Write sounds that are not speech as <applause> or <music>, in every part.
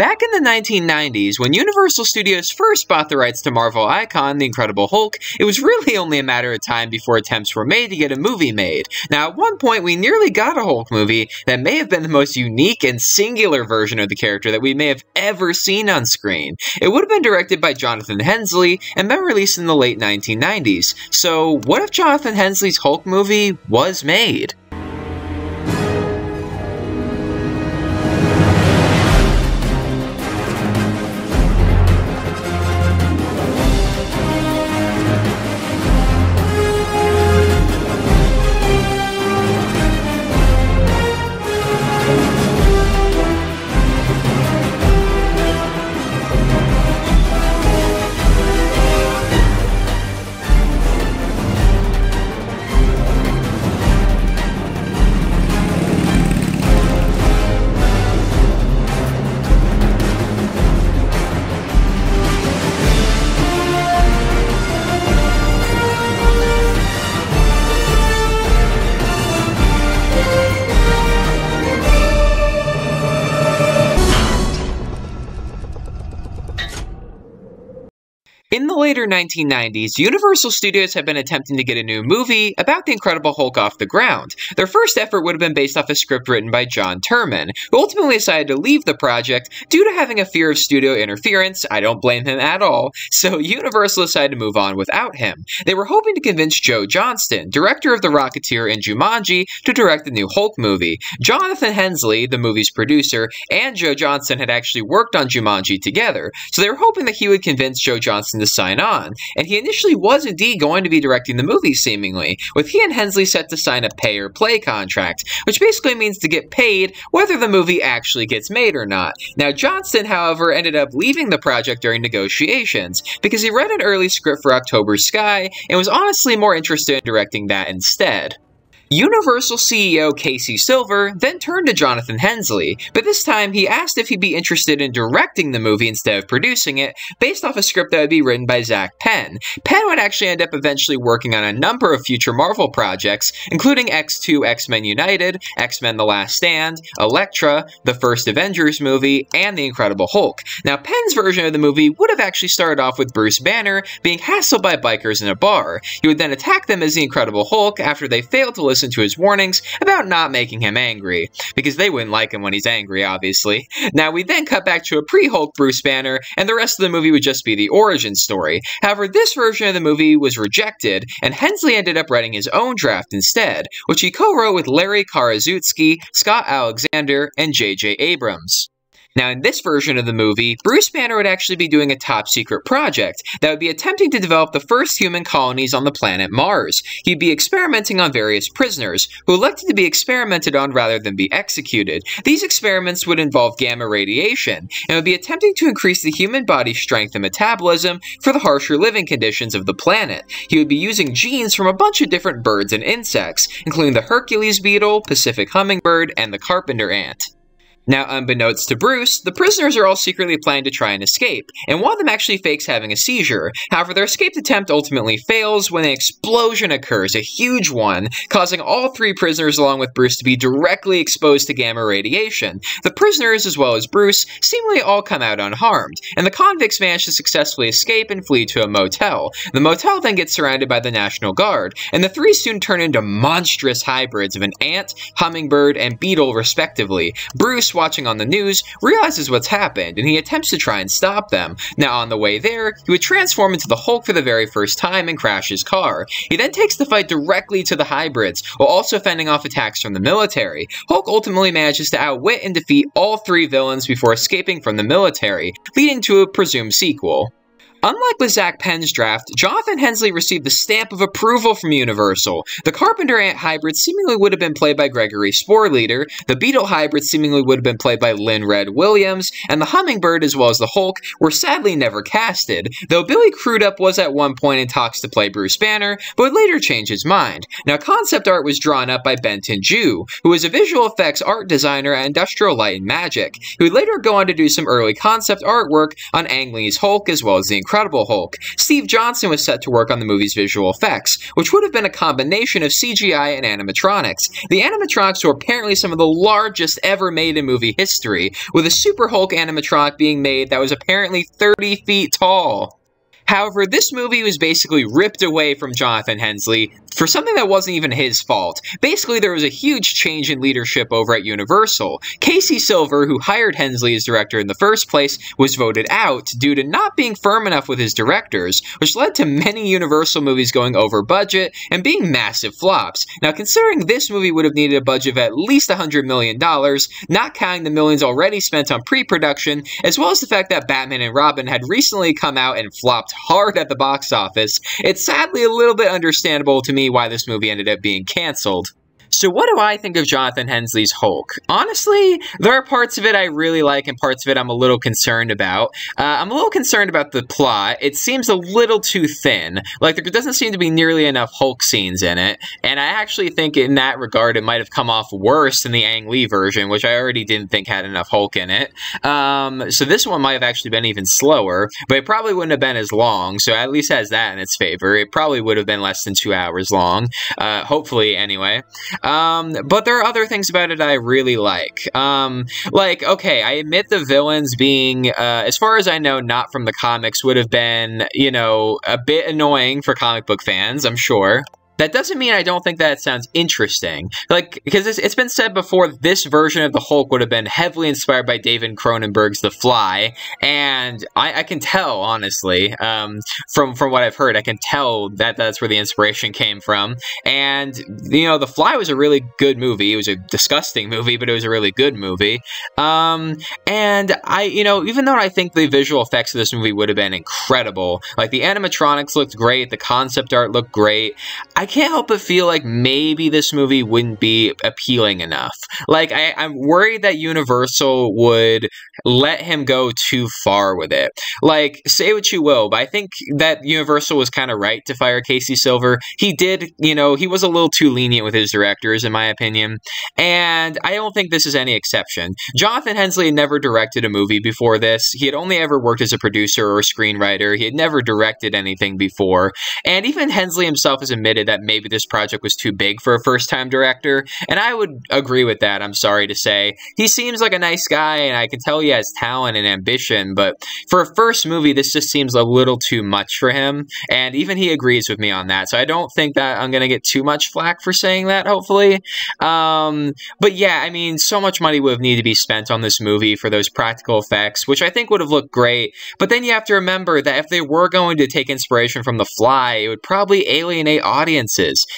Back in the 1990s, when Universal Studios first bought the rights to Marvel icon The Incredible Hulk, it was really only a matter of time before attempts were made to get a movie made. Now, at one point, we nearly got a Hulk movie that may have been the most unique and singular version of the character that we may have ever seen on screen. It would have been directed by Jonathan Hensleigh and been released in the late 1990s. So, what if Jonathan Hensleigh's Hulk movie was made? In later 1990s, Universal Studios had been attempting to get a new movie about the Incredible Hulk off the ground. Their first effort would have been based off a script written by John Turman, who ultimately decided to leave the project due to having a fear of studio interference. I don't blame him at all, so Universal decided to move on without him. They were hoping to convince Joe Johnston, director of The Rocketeer and Jumanji, to direct the new Hulk movie. Jonathan Hensleigh, the movie's producer, and Joe Johnston had actually worked on Jumanji together, so they were hoping that he would convince Joe Johnston to sign on, and he initially was indeed going to be directing the movie, seemingly, with he and Hensleigh set to sign a pay or play contract, which basically means to get paid whether the movie actually gets made or not. Now, Johnston, however, ended up leaving the project during negotiations because he read an early script for October Sky and was honestly more interested in directing that instead. Universal CEO Casey Silver then turned to Jonathan Hensleigh, but this time he asked if he'd be interested in directing the movie instead of producing it, based off a script that would be written by Zak Penn. Penn would actually end up eventually working on a number of future Marvel projects, including X2 X-Men United, X-Men The Last Stand, Elektra, the first Avengers movie, and The Incredible Hulk. Now, Penn's version of the movie would have actually started off with Bruce Banner being hassled by bikers in a bar. He would then attack them as The Incredible Hulk after they failed to listen listen to his warnings about not making him angry, because they wouldn't like him when he's angry, obviously. Now, we then cut back to a pre-Hulk Bruce Banner, and the rest of the movie would just be the origin story. However, this version of the movie was rejected, and Hensleigh ended up writing his own draft instead, which he co-wrote with Larry Karaszewski, Scott Alexander, and J.J. Abrams. Now, in this version of the movie, Bruce Banner would actually be doing a top secret project that would be attempting to develop the first human colonies on the planet Mars. He'd be experimenting on various prisoners, who elected to be experimented on rather than be executed. These experiments would involve gamma radiation, and would be attempting to increase the human body's strength and metabolism for the harsher living conditions of the planet. He would be using genes from a bunch of different birds and insects, including the Hercules beetle, Pacific hummingbird, and the carpenter ant. Now, unbeknownst to Bruce, the prisoners are all secretly planning to try and escape, and one of them actually fakes having a seizure. However, their escape attempt ultimately fails when an explosion occurs, a huge one, causing all three prisoners along with Bruce to be directly exposed to gamma radiation. The prisoners, as well as Bruce, seemingly all come out unharmed, and the convicts manage to successfully escape and flee to a motel. The motel then gets surrounded by the National Guard, and the three soon turn into monstrous hybrids of an ant, hummingbird, and beetle respectively. Bruce, watching on the news, realizes what's happened, and he attempts to try and stop them. Now, on the way there, he would transform into the Hulk for the very first time and crash his car. He then takes the fight directly to the hybrids, while also fending off attacks from the military. Hulk ultimately manages to outwit and defeat all three villains before escaping from the military, leading to a presumed sequel. Unlike with Zak Penn's draft, Jonathan Hensleigh received the stamp of approval from Universal. The Carpenter Ant hybrid seemingly would have been played by Gregory Sporleder, the Beetle hybrid seemingly would have been played by Lynn Red Williams, and the Hummingbird as well as the Hulk were sadly never casted, though Billy Crudup was at one point in talks to play Bruce Banner, but would later change his mind. Now, concept art was drawn up by Benton Jew, who was a visual effects art designer at Industrial Light and Magic, who would later go on to do some early concept artwork on Ang Lee's Hulk as well as the Incredible Hulk, Steve Johnson was set to work on the movie's visual effects, which would have been a combination of CGI and animatronics. The animatronics were apparently some of the largest ever made in movie history, with a Super Hulk animatronic being made that was apparently 30 feet tall. However, this movie was basically ripped away from Jonathan Hensleigh for something that wasn't even his fault. Basically, there was a huge change in leadership over at Universal. Casey Silver, who hired Hensleigh as director in the first place, was voted out due to not being firm enough with his directors, which led to many Universal movies going over budget and being massive flops. Now, considering this movie would have needed a budget of at least $100 million, not counting the millions already spent on pre-production, as well as the fact that Batman and Robin had recently come out and flopped hard at the box office, it's sadly a little bit understandable to me why this movie ended up being canceled. So, what do I think of Jonathan Hensleigh's Hulk? Honestly, there are parts of it I really like and parts of it I'm a little concerned about. Uh, I'm a little concerned about the plot. It seems a little too thin. Like, there doesn't seem to be nearly enough Hulk scenes in it. And I actually think, in that regard, it might have come off worse than the Ang Lee version, which I already didn't think had enough Hulk in it. Um, so, this one might have actually been even slower, but it probably wouldn't have been as long. So, at least has that in its favor. It probably would have been less than two hours long. Uh, hopefully, anyway. Um, but there are other things about it I really like. Um, like, okay, I admit the villains being, uh, as far as I know, not from the comics would have been, you know, a bit annoying for comic book fans, I'm sure. That doesn't mean I don't think that sounds interesting. Like, because it's, it's been said before, this version of the Hulk would have been heavily inspired by David Cronenberg's The Fly, and I, I can tell, honestly, um, from from what I've heard, I can tell that that's where the inspiration came from. And you know, The Fly was a really good movie. It was a disgusting movie, but it was a really good movie. Um, and I, you know, even though I think the visual effects of this movie would have been incredible, like the animatronics looked great, the concept art looked great. I can't help but feel like maybe this movie wouldn't be appealing enough. Like, I, I'm worried that Universal would let him go too far with it. Like, say what you will, but I think that Universal was kind of right to fire Casey Silver. He did, you know, he was a little too lenient with his directors, in my opinion, and I don't think this is any exception. Jonathan Hensleigh had never directed a movie before this. He had only ever worked as a producer or a screenwriter. He had never directed anything before, and even Hensleigh himself has admitted that maybe this project was too big for a first-time director, and I would agree with that, I'm sorry to say. He seems like a nice guy, and I can tell he has talent and ambition, but for a first movie, this just seems a little too much for him, and even he agrees with me on that, so I don't think that I'm going to get too much flack for saying that, hopefully. Um, but yeah, I mean, so much money would needed to be spent on this movie for those practical effects, which I think would have looked great, but then you have to remember that if they were going to take inspiration from The Fly, it would probably alienate audiences.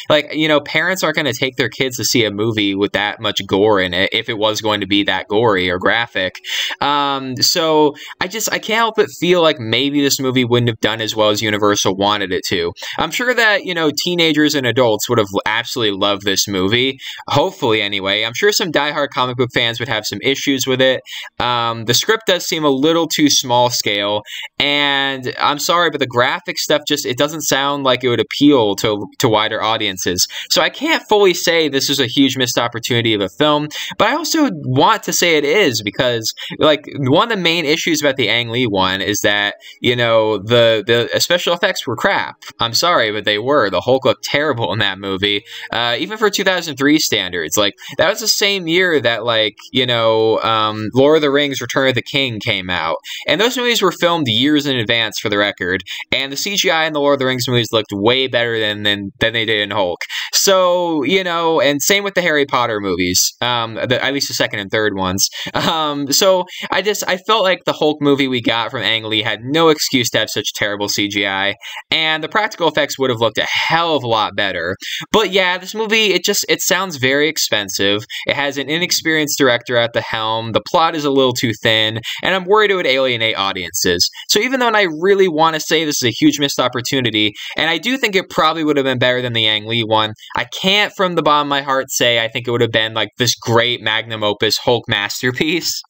Like, you know, parents aren't going to take their kids to see a movie with that much gore in it if it was going to be that gory or graphic. Um, so I just I can't help but feel like maybe this movie wouldn't have done as well as Universal wanted it to. I'm sure that you know teenagers and adults would have absolutely loved this movie. Hopefully, anyway. I'm sure some diehard comic book fans would have some issues with it. Um, the script does seem a little too small scale, and I'm sorry, but the graphic stuff just it doesn't sound like it would appeal to to wider audiences. So I can't fully say this is a huge missed opportunity of a film, but I also want to say it is because like one of the main issues about the Ang Lee one is that you know the the special effects were crap. I'm sorry, but they were. The Hulk looked terrible in that movie, uh, even for 2003 standards. Like that was the same year that like you know um, Lord of the Rings: Return of the King came out, and those movies were filmed years in advance for the record. And the CGI in the Lord of the Rings movies looked way better than than, than they did in Hulk. So you know, and same with the Harry Potter movies, um, the, at least the second and third ones. Um, so I just I felt like the Hulk movie we got from Ang Lee had no excuse to have such terrible CGI, and the practical effects would have looked a hell of a lot better. But yeah, this movie it just it sounds very expensive. It has an inexperienced director at the helm. The plot is a little too thin, and I'm worried it would alienate audiences. So even though I really want to say this is a huge missed opportunity, and I do think it probably would have been better than the Ang Lee one, I can't from the bottom of my heart say I think it would have been like this great magnum opus Hulk masterpiece.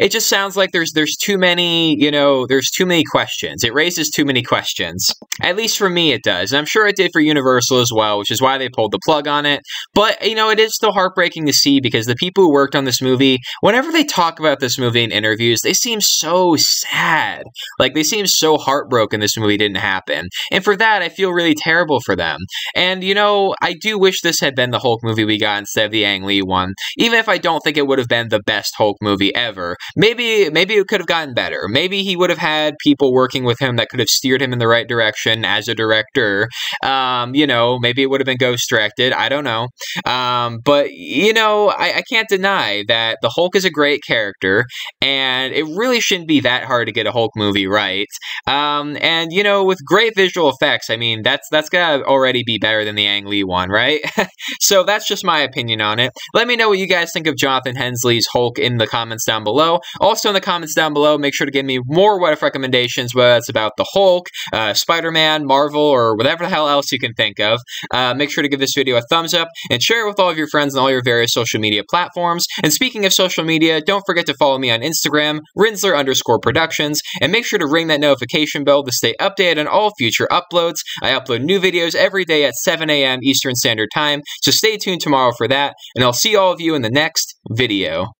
It just sounds like there's there's too many you know there's too many questions. It raises too many questions. At least for me it does. And i'm sure it did for universal as well which is why they pulled the plug on it. But you know it is still heartbreaking to see because the people who worked on this movie whenever they talk about this movie in interviews they seem so sad. Like they seem so heartbroken this movie didn't happen. And for that i feel really terrible for them. And you know i do wish this had been the hulk movie we got instead of the ang lee one even if i don't think it would have been the best hulk movie ever maybe maybe it could have gotten better. Maybe he would have had people working with him that could have steered him in the right direction as a director. Um, you know, maybe it would have been ghost directed. I don't know. Um, but you know, I, I can't deny that the Hulk is a great character, and it really shouldn't be that hard to get a Hulk movie right. Um, and you know, with great visual effects, I mean, that's that's gotta already be better than the Ang Lee one, right? <laughs> so that's just my opinion on it. Let me know what you guys think of Jonathan Hensleigh's Hulk in the comments down below. Also in the comments down below, make sure to give me more what if recommendations, whether it's about the Hulk, uh, Spider-Man, Marvel, or whatever the hell else you can think of. Uh, make sure to give this video a thumbs up and share it with all of your friends on all your various social media platforms. And speaking of social media, don't forget to follow me on Instagram, Rinzler underscore productions, and make sure to ring that notification bell to stay updated on all future uploads. I upload new videos every day at 7 a.m. Eastern Standard Time, so stay tuned tomorrow for that, and I'll see all of you in the next video.